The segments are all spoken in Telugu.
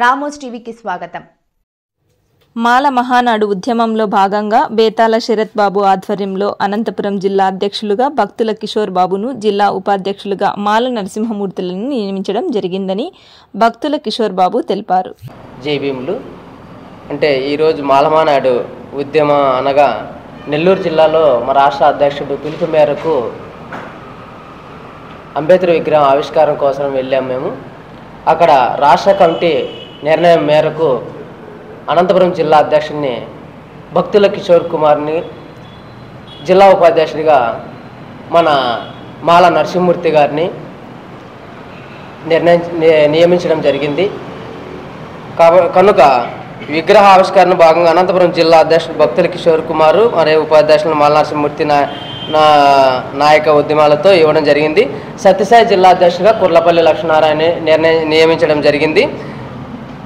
రామోస్ టీవీకి స్వాగతం. మాల మహానాడు ఉద్యమంలో భాగంగా బేతాల శరత్ బాబు ఆధ్వర్యంలో అనంతపురం జిల్లా అధ్యక్షులుగా భక్తుల కిషోర్ బాబును జిల్లా ఉపాధ్యక్షులుగా మాల నరసింహమూర్తులను నియమించడం జరిగిందని భక్తుల కిషోర్ బాబు తెలిపారు. జై భీములు. అంటే ఈరోజు మాలమానాడు ఉద్యమం అనగా నెల్లూరు జిల్లాలో మా రాష్ట్ర అధ్యక్షుడు పిలుపు మేరకు అంబేద్కర్ విగ్రహం ఆవిష్కారం కోసం వెళ్ళాం మేము. అక్కడ రాష్ట్ర కమిటీ నిర్ణయం మేరకు అనంతపురం జిల్లా అధ్యక్షుడిని భక్తుల కిషోర్ కుమార్ని జిల్లా ఉపాధ్యక్షుడిగా మన మాల నరసింహమూర్తి గారిని నిర్ణయం నియమించడం జరిగింది. కాబ కనుక విగ్రహ ఆవిష్కరణ భాగంగా అనంతపురం జిల్లా అధ్యక్షుడు భక్తుల కిషోర్ కుమారు మరియు ఉపాధ్యక్షులు మాలనరసింహమూర్తి నా నా నాయక ఉద్యమాలతో ఇవ్వడం జరిగింది. సత్యసాయి జిల్లా అధ్యక్షుడిగా కుర్లపల్లి లక్ష్మీనారాయణ నిర్ణయం నియమించడం జరిగింది.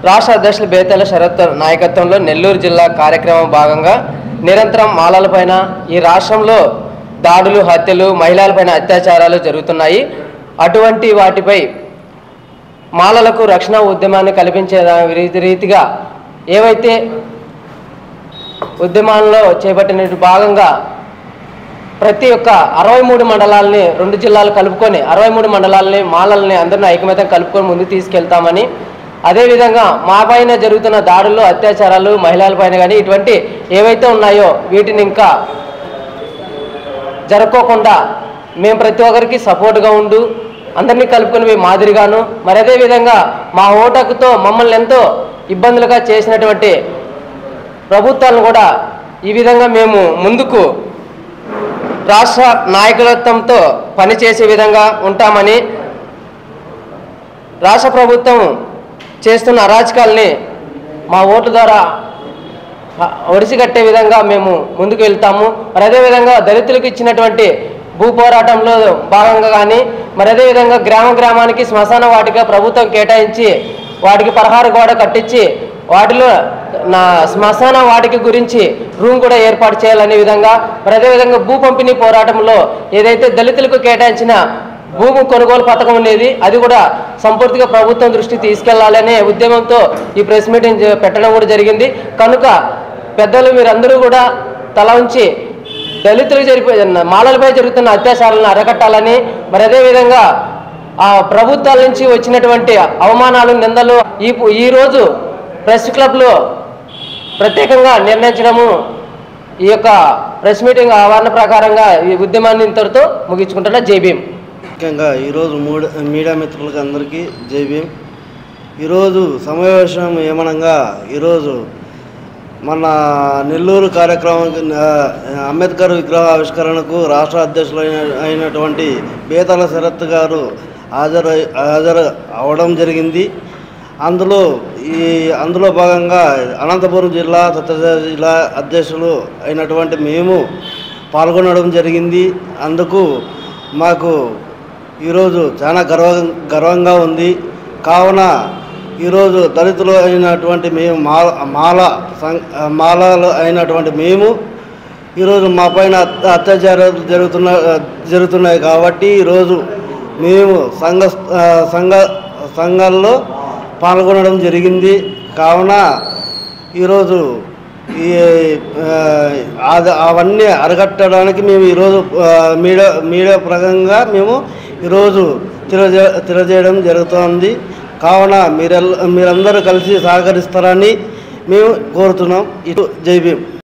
రాష్ట్ర అధ్యక్షులు బేతల శరత్ నాయకత్వంలో నెల్లూరు జిల్లా కార్యక్రమం భాగంగా నిరంతరం మాలలపైన ఈ రాష్ట్రంలో దాడులు హత్యలు మహిళలపైన అత్యాచారాలు జరుగుతున్నాయి. అటువంటి వాటిపై మాలలకు రక్షణ ఉద్యమాన్ని కల్పించే రీతిగా ఏవైతే ఉద్యమాల్లో చేపట్టిన భాగంగా ప్రతి ఒక్క అరవై మూడు మండలాలని రెండు జిల్లాలు కలుపుకొని అరవై మూడు మండలాలని మాలల్ని అందరిని ఐకమత్యం కలుపుకొని ముందుకు తీసుకెళ్తామని అదేవిధంగా మా పైన జరుగుతున్న దాడులు అత్యాచారాలు మహిళలపైన కానీ ఇటువంటి ఏవైతే ఉన్నాయో వీటిని ఇంకా జరుపుకోకుండా మేము ప్రతి ఒక్కరికి సపోర్ట్గా ఉండు అందరినీ కలుపుకుని మేము మాదిరిగాను. మరి అదే విధంగా మా ఓటకుతో మమ్మల్ని ఎంతో ఇబ్బందులుగా చేసినటువంటి ప్రభుత్వాలను కూడా ఈ విధంగా మేము ముందుకు రాష్ట్ర నాయకత్వంతో పనిచేసే విధంగా ఉంటామని రాష్ట్ర ప్రభుత్వం చేస్తున్న అరాచకాల్ని మా ఓటు ద్వారా ఒడిసిగట్టే విధంగా మేము ముందుకు వెళ్తాము. మరి అదేవిధంగా దళితులకు ఇచ్చినటువంటి భూ పోరాటంలో భాగంగా కానీ మరి అదేవిధంగా గ్రామ గ్రామానికి శ్మశాన వాటిక ప్రభుత్వం కేటాయించి వాటికి పరహార గోడ కట్టించి వాటిలో నా శ్మశాన వాటికి గురించి రూమ్ కూడా ఏర్పాటు చేయాలనే విధంగా మరి అదేవిధంగా భూ పంపిణీ పోరాటంలో ఏదైతే దళితులకు కేటాయించిన భూమి కొనుగోలు పథకం ఉండేది. అది కూడా సంపూర్తిగా ప్రభుత్వం దృష్టి తీసుకెళ్ళాలనే ఉద్యమంతో ఈ ప్రెస్ మీటింగ్ పెట్టడం కూడా జరిగింది. కనుక పెద్దలు మీరందరూ కూడా తల ఉంచి దళితులు జరిపే మాలలపై జరుగుతున్న అత్యాచారాలను అరకట్టాలని మరి అదేవిధంగా ఆ ప్రభుత్వాల నుంచి వచ్చినటువంటి అవమానాలు నిందలు ఈ ఈ రోజు ప్రెస్ క్లబ్లో ప్రత్యేకంగా నిర్ణయించడము ఈ యొక్క ప్రెస్ మీటింగ్ ఆవరణ ప్రకారంగా ఈ ఉద్యమాన్ని ఇంతటితో ముగించుకుంటున్నా. జై ముఖ్యంగా ఈరోజు మూడు మీడియా మిత్రులకు అందరికీ జై ఈరోజు సమావేశం ఏమనగా ఈరోజు మన నెల్లూరు కార్యక్రమం అంబేద్కర్ విగ్రహ ఆవిష్కరణకు రాష్ట్ర అధ్యక్షులు అయిన అయినటువంటి బేతల శరత్ గారు హాజరు హాజరు అవడం జరిగింది. అందులో ఈ అందులో భాగంగా అనంతపురం జిల్లా సత్యసాయి జిల్లా అధ్యక్షులు అయినటువంటి మేము పాల్గొనడం జరిగింది. అందుకు మాకు ఈరోజు చాలా గర్వ గర్వంగా ఉంది. కావున ఈరోజు దళితులు అయినటువంటి మేము మాల మాల మాలలు అయినటువంటి మేము ఈరోజు మా పైన అత్యాచారాలు జరుగుతున్న జరుగుతున్నాయి కాబట్టి ఈరోజు మేము సంఘ సంఘ సంఘాల్లో పాల్గొనడం జరిగింది. కావున ఈరోజు ఈ అవన్నీ అరగట్టడానికి మేము ఈరోజు మీడియా మీడియా ప్రకంగా మేము ఈరోజు తెలియజే తెలియజేయడం జరుగుతోంది. కావున మీరెల్ మీరందరూ కలిసి సహకరిస్తారని మేము కోరుతున్నాం. ఇటు జై భీమ్.